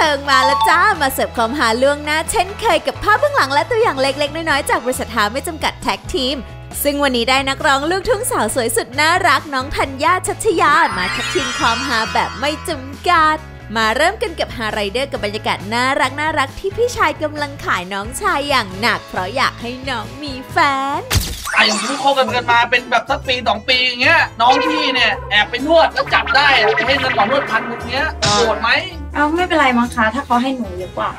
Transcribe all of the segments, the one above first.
ทิงมาแล้วจ้า มาเสิร์ฟความหาล่วงหน้า เช่นเคยกับภาพเบื้องหลังและตัวอย่างเล็ก ๆ น้อยๆ จากบริษัทหาไม่จำกัดแท็กทีม ซึ่งวันนี้ได้นักร้องลูกทุ่งสาวสวยสุดน่ารักน้องธัญญาชัชยา มาทักทิมความหาแบบไม่จำกัด มาเริ่มกันกับฮาไรเดอร์กับบรรยากาศน่ารักน่ารักที่พี่ชายกำลังขายน้องชายอย่างหนัก เพราะอยากให้น้องมีแฟนอะอย่างที่คบกันกันมาเป็นแบบสักปีสองปีอย่างเงี้ยน้องพี่เนี่ยแอบไปนวดแล้วจับได้ไปให้เงินหมอนวดพันหนึ่งเงี้ยโกรธไหม เอาไม่เป็นไรมั้งคะถ้าเขาให้หนูเยอะกว่า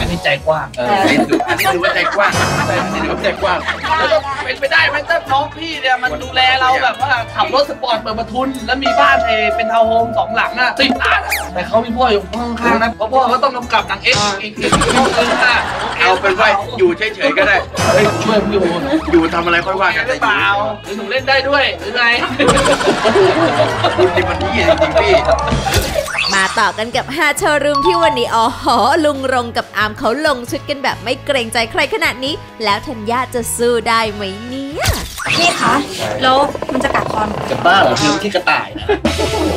อันนี้ใจกว้างเอออันนี้ถืออันนี้ถือว่าใจกว้างแต่อันนี้ถือว่าใจกว้างแล้วก็เป็นไปได้ไหมถ้าน้องพี่เนี่ยมันดูแลเราแบบว่าขับรถสปอร์ตเปิดประทุน แล้วมีบ้านเอเป็นทาวน์โฮมสองหลังอะสิบล้านอะแต่เขามีพ่ออยู่ข้างๆนะเพราะพ่อเขาต้องกำกับหนังเอ็กซ์อีกอีกห้องนึงอะโคเอาเป็นว่าอยู่เฉยๆก็ได้เฮ้ยช่วยผมอยู่อยู่ทำอะไรค่อยว่าว่ากักันนหรือเปล่าหรือหนูเล่นได้ด้วยหรือไงคุณนี่มันที่จริงๆพี่ มาต่อกันกับ 5 โชว์รูมที่วันนี้อ๋อหอลุงรงกับอาร์มเขาลงชุดกันแบบไม่เกรงใจใครขนาดนี้ แล้วธัญญาจะสู้ได้ไหมเนี่ยพี่คะแล้วมันจะ คอหนูจะบ้าเหรอคือที่กระต่ายนะ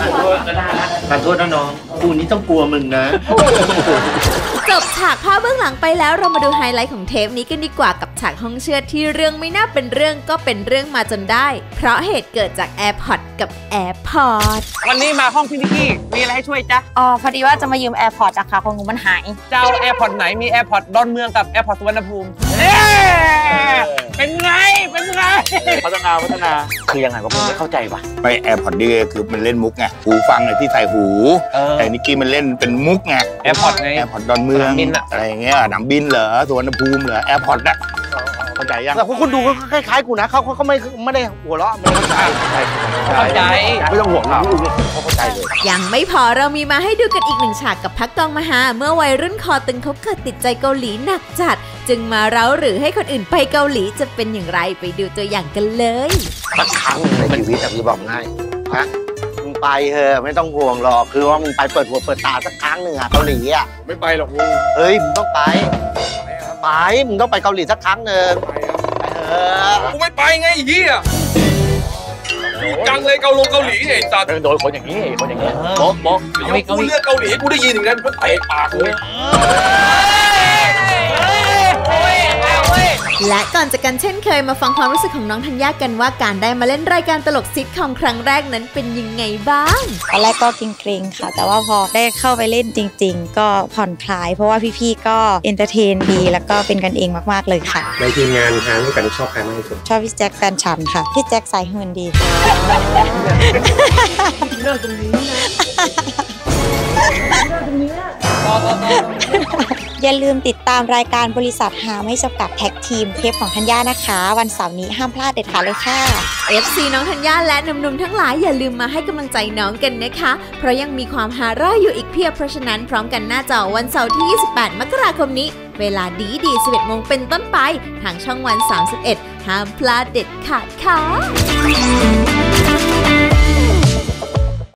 ขอโทษนะน้องคู่นี้ต้องกลัวมึงนะ จบฉากภาพเบื้องหลังไปแล้วเรามาดูไฮไลท์ของเทปนี้กันดีกว่ากับฉากห้องเชือดที่เรื่องไม่น่าเป็นเรื่องก็เป็นเรื่องมาจนได้ เพราะเหตุเกิดจาก AirPod กับ AirPod วันนี้มาห้องพี่นิกกี้มีอะไรให้ช่วยจ๊ะอ๋อพอดีว่าจะมายืม AirPod จ้ะค่ะของหนูมันหายเจ้า airport ไหนมี airport ดอนเมืองกับ airport สุวรรณภูมิ เอ๊ะเป็นไง เป็นไง พัฒนาพัฒนา คือยังไงวะผมไม่เข้าใจว่ะไม่ AirPod นี่คือมันเล่นมุกไง หูฟังไอ้ที่ใส่หู เออ แต่นิกกี้มันเล่นเป็นมุกไง airport ไง airport ดอนเมือง สนามบินอะ อะไรอย่างเงี้ยหนังบินเหรอสุวรรณภูมิเหรอ airport นะ เข้าใจยังแต่พวกคุณดูเขาคล้ายๆกูนะเขาเขาไม่ไม่ได้หัวเราะไม่เข้าใจเข้าใจไม่ต้องห่วงนะเขาเข้าใจเลยยังไม่พอเรามีมาให้ดูกันอีกหนึ่งฉากกับพักกองมหา เมื่อวัยรุ่นคอตึงเขาเกิดติดใจเกาหลีหนักจัด จึงมาเร้าหรือให้คนอื่นไปเกาหลีจะเป็นอย่างไรไปดูตัวอย่างกันเลยสักครั้งหนึ่งในชีวิตแต่พี่บอกง่ายฮะมึงไปเถอะไม่ต้องห่วงหรอกคือว่ามึงไปเปิดหัวเปิดตาสักครั้งหนึ่งอะเกาหลีอะไม่ไปหรอกลุงเฮ้ยมึงต้องไป ไปมึงต้องไปเกาหลีสักครั้งหนึ่งไปเถอะกูไม่ไปไงไอ้เหี้ยจังเลยเกาลงเกาหลีเนี่ยไอ้สัตว์โดนคนอย่างนี้คนอย่างนี้โบ๊ะโบ๊ะเดี๋ยวกูเลือกเกาหลีกูได้ยินอย่างนั้นก็เตะปากเลย และก่อนจากกันเช่นเคยมาฟังความรู้สึกของน้องธัญญากันว่าการได้มาเล่นรายการตลกซิทคอมครั้งแรกนั้นเป็นยังไงบ้างตอนแรกก็เกรงๆค่ะ แต่ว่าพอได้เข้าไปเล่นจริง ๆ ก็ผ่อนคลาย เพราะว่าพี่ๆก็ entertain ดี แล้วก็เป็นกันเองมากๆเลยค่ะ ในทีมงานฮาร่วมกันชอบใครมากที่สุดชอบพี่แจ็คแฟนฉันค่ะพี่แจ็คสายหื่นดีค่ะอ อย่าลืมติดตามรายการบริษัทฮาไม่จำกัด tag team เทปของธัญญานะคะ วันเสาร์นี้ห้ามพลาดเด็ดขาดเลยค่ะ FC น้องธัญญาและหนุ่มๆทั้งหลายอย่าลืมมาให้กำลังใจน้องกันนะคะ เพราะยังมีความหาร่าอยู่อีกเพียบเพราะฉะนั้นพร้อมกันหน้าจอวันเสาร์ที่ 28 มกราคมนี้ เวลาดีดีๆ11โมงเป็นต้นไป ทางช่องวัน 31 ห้ามพลาดเด็ดขาดค่ะ